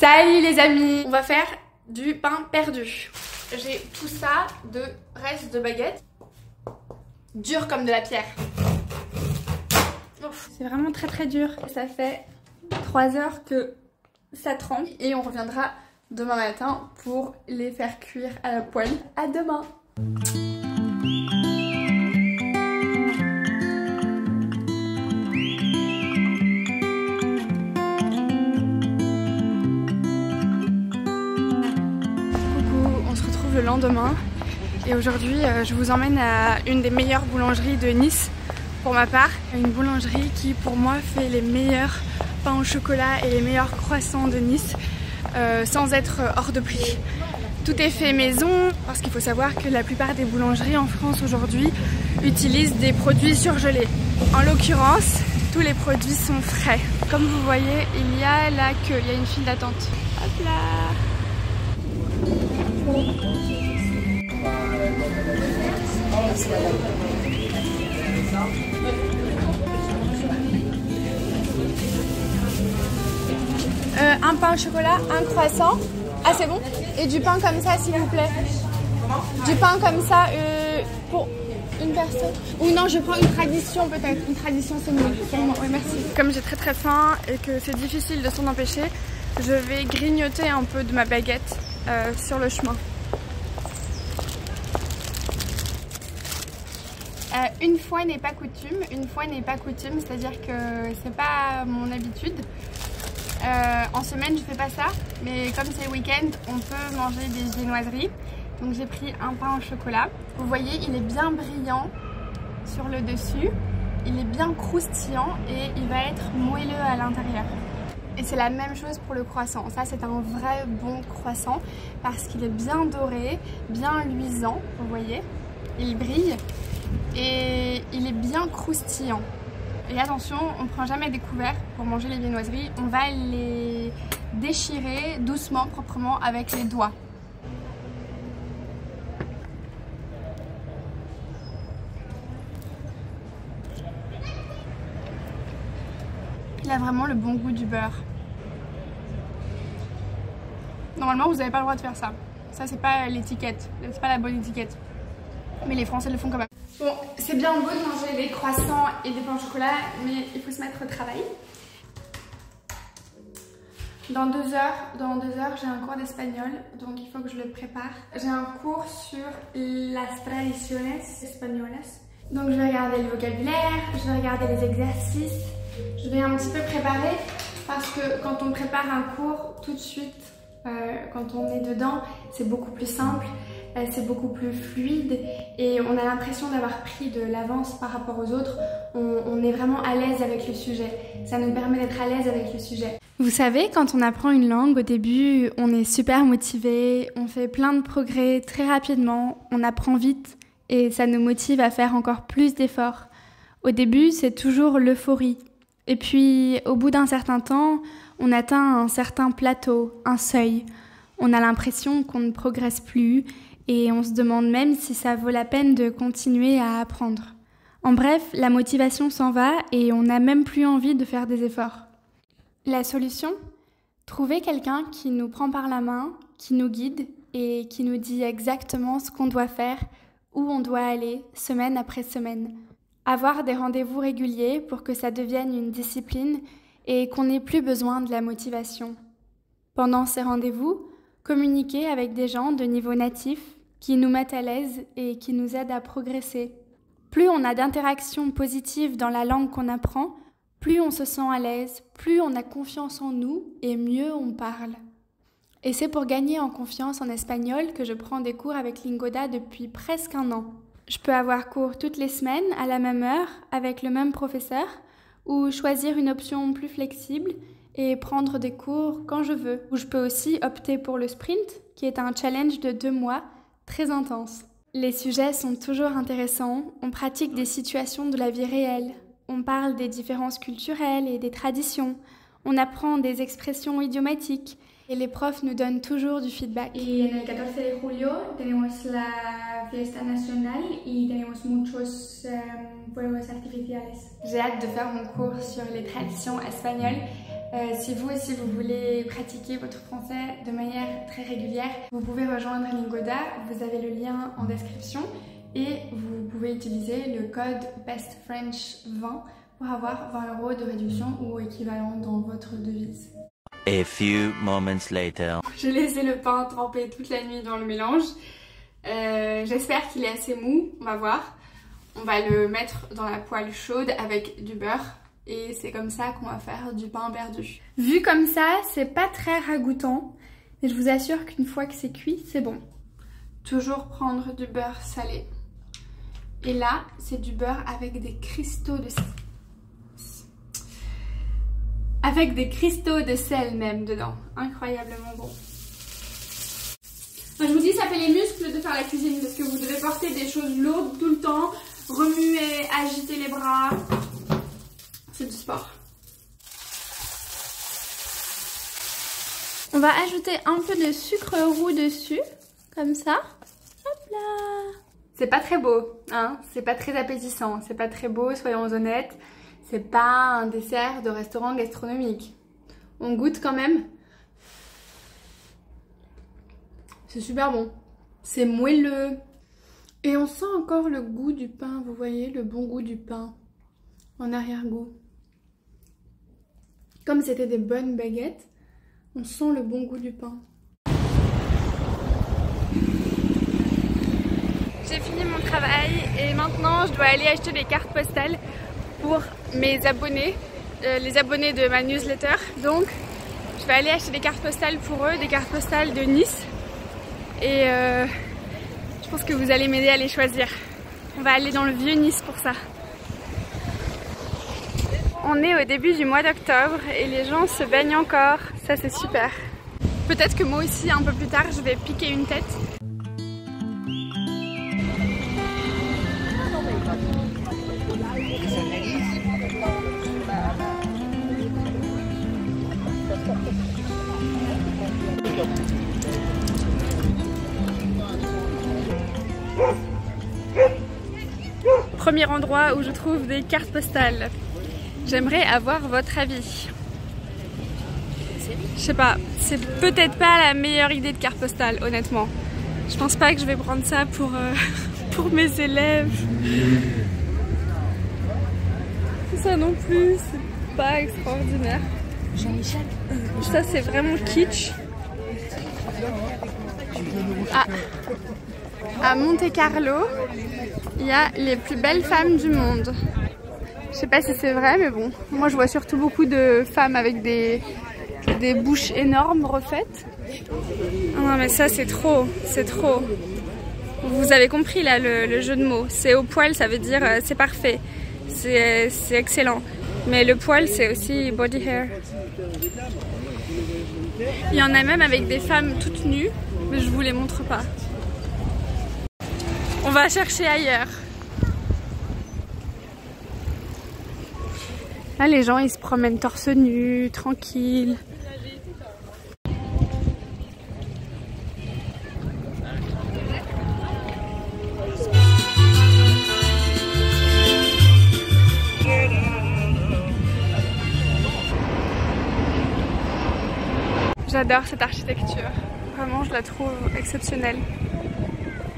Salut les amis On va faire du pain perdu. J'ai tout ça de reste de baguette. Dur comme de la pierre. C'est vraiment très très dur. Ça fait 3 heures que ça trempe. Et on reviendra demain matin pour les faire cuire à la poêle. À demain le lendemain et aujourd'hui euh, je vous emmène à une des meilleures boulangeries de Nice pour ma part. Une boulangerie qui pour moi fait les meilleurs pains au chocolat et les meilleurs croissants de Nice euh, sans être hors de prix. Tout est fait maison parce qu'il faut savoir que la plupart des boulangeries en France aujourd'hui utilisent des produits surgelés. En l'occurrence, tous les produits sont frais. Comme vous voyez, il y a la queue, il y a une file d'attente. Hop là euh, un pain au chocolat, un croissant. Ah c'est bon Et du pain comme ça s'il vous plaît. Du pain comme ça euh, pour une personne. Ou non, je prends une tradition peut-être. Une tradition c'est mieux. Oui, merci. Comme j'ai très très faim et que c'est difficile de s'en empêcher, je vais grignoter un peu de ma baguette euh, sur le chemin. Euh, une fois n'est pas coutume, une fois n'est pas coutume, c'est-à-dire que c'est pas mon habitude. Euh, en semaine je fais pas ça, mais comme c'est week-end, on peut manger des viennoiseries. Donc j'ai pris un pain au chocolat. Vous voyez, il est bien brillant sur le dessus, il est bien croustillant et il va être moelleux à l'intérieur. Et c'est la même chose pour le croissant. Ça, c'est un vrai bon croissant parce qu'il est bien doré, bien luisant, vous voyez. Il brille et il est bien croustillant. Et attention, on ne prend jamais des couverts pour manger les viennoiseries. On va les déchirer doucement, proprement avec les doigts. Il a vraiment le bon goût du beurre. Normalement, vous n'avez pas le droit de faire ça. Ça, c'est pas l'étiquette. C'est pas la bonne étiquette. Mais les Français le font quand même. Bon, c'est bien beau de manger des croissants et des pains au chocolat, mais il faut se mettre au travail. Dans deux heures, dans deux heures, j'ai un cours d'espagnol, donc il faut que je le prépare. J'ai un cours sur las tradiciones españolas. Donc je vais regarder le vocabulaire, je vais regarder les exercices, je vais un petit peu préparer parce que quand on prépare un cours tout de suite, euh, quand on est dedans, c'est beaucoup plus simple, c'est beaucoup plus fluide et on a l'impression d'avoir pris de l'avance par rapport aux autres. On, on est vraiment à l'aise avec le sujet. Ça nous permet d'être à l'aise avec le sujet. Vous savez, quand on apprend une langue, au début, on est super motivé, on fait plein de progrès très rapidement, on apprend vite et ça nous motive à faire encore plus d'efforts. Au début, c'est toujours l'euphorie. Et puis, au bout d'un certain temps, on atteint un certain plateau, un seuil. On a l'impression qu'on ne progresse plus et on se demande même si ça vaut la peine de continuer à apprendre. En bref, la motivation s'en va et on n'a même plus envie de faire des efforts. La solution? Trouver quelqu'un qui nous prend par la main, qui nous guide et qui nous dit exactement ce qu'on doit faire, où on doit aller, semaine après semaine. Avoir des rendez-vous réguliers pour que ça devienne une discipline et qu'on n'ait plus besoin de la motivation. Pendant ces rendez-vous, communiquer avec des gens de niveau natif qui nous mettent à l'aise et qui nous aident à progresser. Plus on a d'interactions positives dans la langue qu'on apprend, plus on se sent à l'aise, plus on a confiance en nous et mieux on parle. Et c'est pour gagner en confiance en espagnol que je prends des cours avec Lingoda depuis presque un an. Je peux avoir cours toutes les semaines à la même heure avec le même professeur ou choisir une option plus flexible et prendre des cours quand je veux. Ou je peux aussi opter pour le sprint, qui est un challenge de deux mois très intense. Les sujets sont toujours intéressants, on pratique des situations de la vie réelle, on parle des différences culturelles et des traditions, on apprend des expressions idiomatiques et les profs nous donnent toujours du feedback. Et en el 14 de julio tenemos la fiesta nacional y tenemos muchos um, fuegos artificiales. J'ai hâte de faire mon cours sur les traditions espagnoles Euh, si vous aussi vous voulez pratiquer votre français de manière très régulière, vous pouvez rejoindre Lingoda, vous avez le lien en description et vous pouvez utiliser le code BESTFRENCH20 pour avoir 20 euros de réduction ou équivalent dans votre devise. A few moments later. J'ai laissé le pain tremper toute la nuit dans le mélange. Euh, j'espère qu'il est assez mou, on va voir. On va le mettre dans la poêle chaude avec du beurre et c'est comme ça qu'on va faire du pain perdu. Vu comme ça, c'est pas très ragoûtant, mais je vous assure qu'une fois que c'est cuit, c'est bon. Toujours prendre du beurre salé. Et là, c'est du beurre avec des cristaux de avec des cristaux de sel même dedans. Incroyablement bon. je vous dis, ça fait les muscles de faire la cuisine parce que vous devez porter des choses lourdes tout le temps, remuer, agiter les bras. C'est du sport. On va ajouter un peu de sucre roux dessus, comme ça. Hop là C'est pas très beau, hein C'est pas très appétissant, c'est pas très beau, soyons honnêtes. C'est pas un dessert de restaurant gastronomique. On goûte quand même. C'est super bon. C'est moelleux. Et on sent encore le goût du pain, vous voyez, le bon goût du pain en arrière-goût. Comme c'était des bonnes baguettes, on sent le bon goût du pain. J'ai fini mon travail et maintenant je dois aller acheter des cartes postales pour mes abonnés, euh, les abonnés de ma newsletter. Donc, je vais aller acheter des cartes postales pour eux, des cartes postales de Nice. Et euh, je pense que vous allez m'aider à les choisir. On va aller dans le vieux Nice pour ça. On est au début du mois d'octobre et les gens se baignent encore. Ça, c'est super. Peut-être que moi aussi, un peu plus tard, je vais piquer une tête. Premier endroit où je trouve des cartes postales. J'aimerais avoir votre avis. Je sais pas, c'est peut-être pas la meilleure idée de carte postale, honnêtement. Je pense pas que je vais prendre ça pour, euh, pour mes élèves. Ça non plus, c'est pas extraordinaire. Jean-Michel Ça c'est vraiment kitsch. Ah. À Monte Carlo, il y a les plus belles femmes du monde. Je sais pas si c'est vrai, mais bon. Moi, je vois surtout beaucoup de femmes avec des, des bouches énormes refaites. Non, mais ça, c'est trop. C'est trop. Vous avez compris là le, jeu de mots. C'est au poil, ça veut dire euh, c'est parfait. C'est excellent. Mais le poil, c'est aussi body hair. Il y en a même avec des femmes toutes nues, mais je vous les montre pas. On va chercher ailleurs. Là, les gens, ils se promènent torse nu, tranquille. J'adore cette architecture. Vraiment, je la trouve exceptionnelle.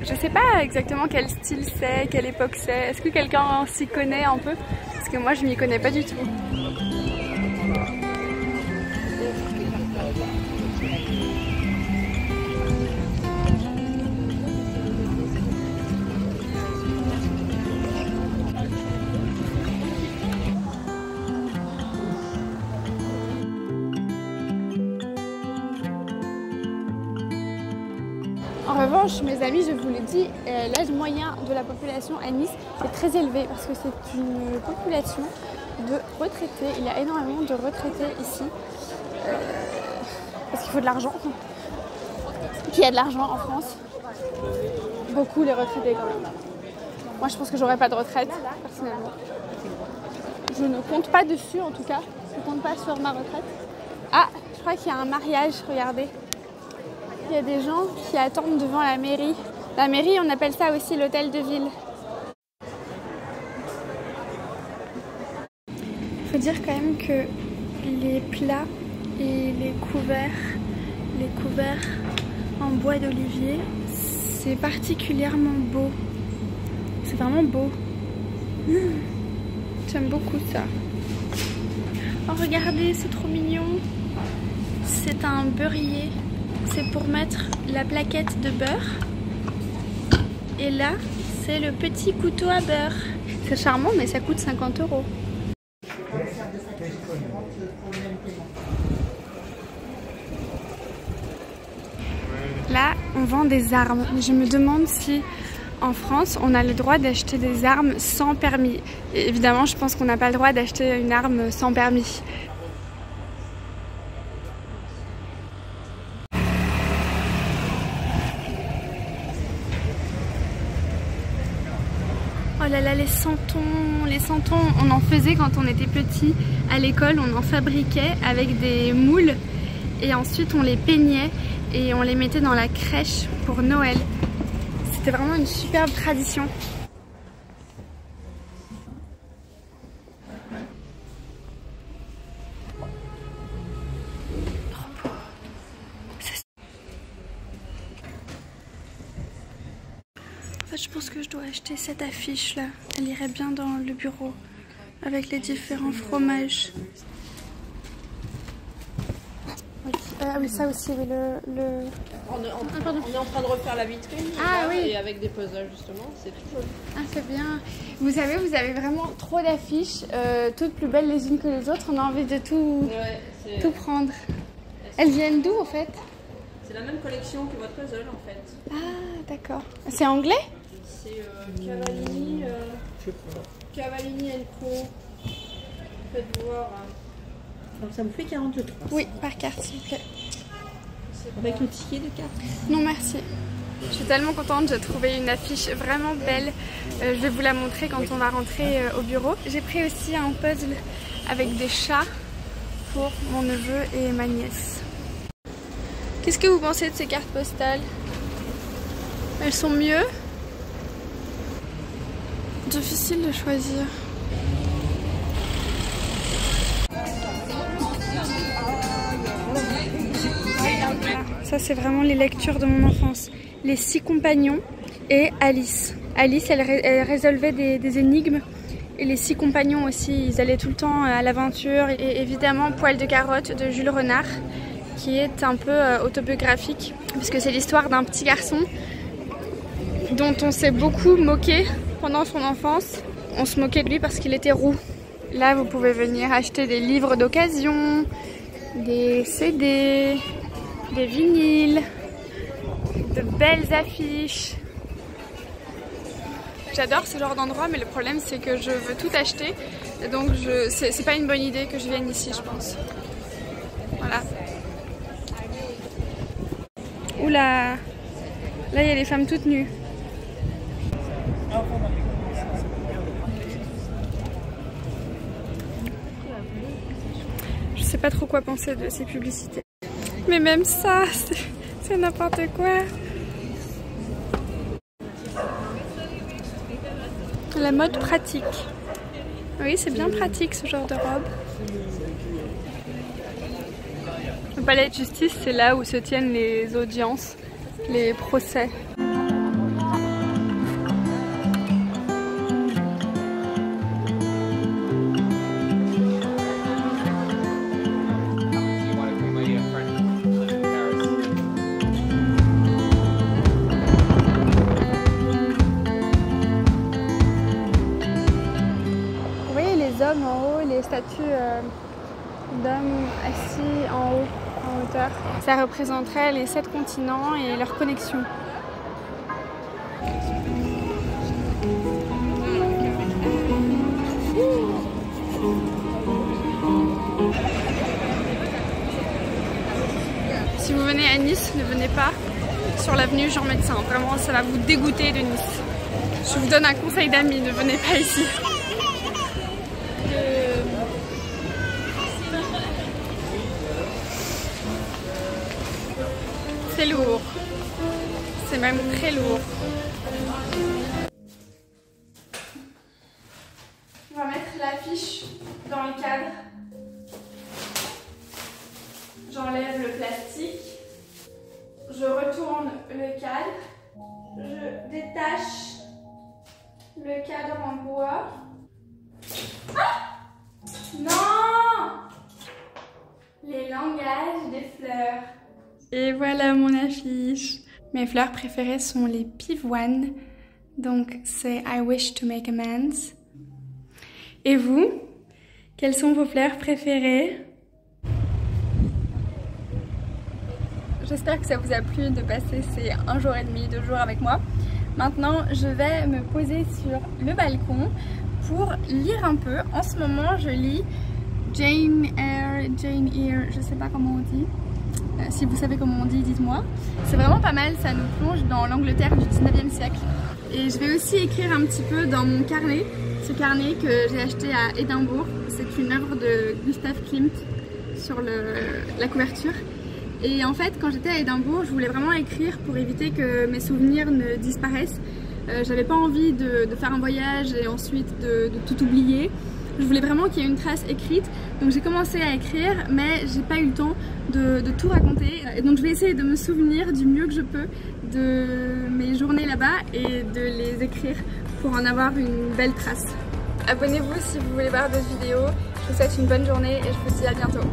Je sais pas exactement quel style c'est, quelle époque c'est. Est-ce que quelqu'un s'y connaît un peu? Parce que moi, je m'y connais pas du tout. En revanche, mes amis, je vous l'ai dit, euh, l'âge moyen de la population à Nice est très élevé parce que c'est une population de retraités. Il y a énormément de retraités ici euh, parce qu'il faut de l'argent. Y a de l'argent en France. Beaucoup les retraités quand même. Moi, je pense que j'aurai pas de retraite personnellement. Je ne compte pas dessus en tout cas. Je ne compte pas sur ma retraite. Ah, je crois qu'il y a un mariage, regardez. Il y a des gens qui attendent devant la mairie. La mairie, on appelle ça aussi l'hôtel de ville. Il faut dire quand même que les plats et les couverts, les couverts en bois d'olivier. C'est particulièrement beau. C'est vraiment beau. J'aime beaucoup ça. Oh regardez, c'est trop mignon. C'est un beurrier. C'est pour mettre la plaquette de beurre. Et là, c'est le petit couteau à beurre. C'est charmant, mais ça coûte 50 euros. Là, on vend des armes. Je me demande si en France, on a le droit d'acheter des armes sans permis. Et évidemment, je pense qu'on n'a pas le droit d'acheter une arme sans permis. Oh là là, les santons, les santons, on en faisait quand on était petit à l'école, on en fabriquait avec des moules et ensuite on les peignait et on les mettait dans la crèche pour Noël. C'était vraiment une superbe tradition. Fait, je pense que je dois acheter cette affiche là. Elle irait bien dans le bureau avec les différents fromages. Ah oui ça aussi, oui, le... le... On est, en, on est en train de refaire la vitrine. Ah là, oui. Et avec des puzzles justement, c'est tout joli. Ah, c'est bien. Vous savez, vous avez vraiment trop d'affiches, euh, toutes plus belles les unes que les autres. On a envie de tout, Ouais, tout prendre. Elles viennent d'où, en fait? C'est la même collection que votre puzzle en fait. Ah, d'accord. C'est anglais? Cavallini, euh, Cavallini Co. Faites voir. hein. Alors, ça me fait 43. Oui, par carte, s'il vous plaît. Avec le ticket de carte. Non, merci. Je suis tellement contente, j'ai trouvé une affiche vraiment belle. Euh, je vais vous la montrer quand on va rentrer euh, au bureau. J'ai pris aussi un puzzle avec des chats pour mon neveu et ma nièce. Qu'est-ce que vous pensez de ces cartes postales? Elles sont mieux Difficile de choisir. Ça, c'est vraiment les lectures de mon enfance. Les six compagnons et Alice. Alice, elle, ré- elle résolvait des, des énigmes. Et les six compagnons aussi, ils allaient tout le temps à l'aventure. Et évidemment, Poil de carotte de Jules Renard, qui est un peu euh, autobiographique, puisque c'est l'histoire d'un petit garçon dont on s'est beaucoup moqué pendant son enfance. On se moquait de lui parce qu'il était roux. Là, vous pouvez venir acheter des livres d'occasion, des CD, des vinyles, de belles affiches. J'adore ce genre d'endroit, mais le problème c'est que je veux tout acheter. Et donc c'est, pas une bonne idée que je vienne ici, je pense. Voilà. Oula Là il y a des femmes toutes nues. Sais pas trop quoi penser de ces publicités. Mais même ça, c'est n'importe quoi. La mode pratique. Oui, c'est bien pratique ce genre de robe. Le palais de justice, c'est là où se tiennent les audiences, les procès. Assis en haut, en hauteur. Ça représenterait les sept continents et leurs connexions. Si vous venez à Nice, ne venez pas sur l'avenue Jean Médecin. Vraiment, ça va vous dégoûter de Nice. Je vous donne un conseil d'amis, ne venez pas ici. lourd. C'est même très lourd. On va mettre l'affiche dans le cadre. J'enlève le plastique. Je retourne le cadre. Je détache le cadre en bois. Voilà mon affiche. Mes fleurs préférées sont les pivoines. Donc c'est I wish to make amends. Et vous Quelles sont vos fleurs préférées? J'espère que ça vous a plu de passer ces un jour et demi, deux jours avec moi. Maintenant, je vais me poser sur le balcon pour lire un peu. En ce moment, je lis Jane Eyre, Jane Eyre, je sais pas comment on dit. Si vous savez comment on dit, dites-moi. C'est vraiment pas mal, ça nous plonge dans l'Angleterre du 19e siècle. Et je vais aussi écrire un petit peu dans mon carnet, ce carnet que j'ai acheté à Édimbourg. C'est une œuvre de Gustave Klimt sur la couverture. Et en fait, quand j'étais à Édimbourg, je voulais vraiment écrire pour éviter que mes souvenirs ne disparaissent. Euh, J'avais pas envie de, faire un voyage et ensuite de tout oublier. Je voulais vraiment qu'il y ait une trace écrite. Donc j'ai commencé à écrire, mais j'ai pas eu le temps de, tout raconter. Et donc je vais essayer de me souvenir du mieux que je peux de mes journées là-bas et de les écrire pour en avoir une belle trace. Abonnez-vous si vous voulez voir d'autres vidéos. Je vous souhaite une bonne journée et je vous dis à bientôt.